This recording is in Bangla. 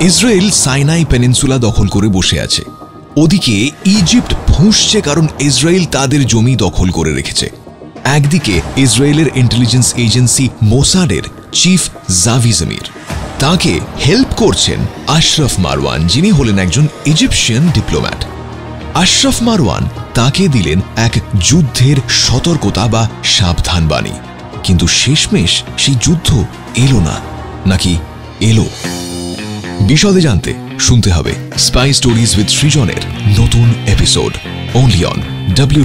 ইসরায়েল সাইনাই পেনিনসুলা দখল করে বসে আছে। ওদিকে ইজিপ্ট ফুঁসছে কারণ ইসরায়েল তাদের জমি দখল করে রেখেছে। একদিকে ইসরায়েলের ইন্টেলিজেন্স এজেন্সি মোসাডের চিফ জাভি জমির তাকে হেল্প করছেন আশরাফ মারওয়ান, যিনি হলেন একজন ইজিপশিয়ান ডিপ্লোম্যাট আশরাফ মারওয়ান তাকে দিলেন এক যুদ্ধের সতর্কতা বা সাবধানবাণী। কিন্তু শেষমেশ সেই যুদ্ধ এলো না, নাকি এলো? বিশদে জানতে শুনতে হবে স্পাই স্টোরিজ উইথ সৃজনের নতুন এপিসোড অনলি অন ডাব্লিউ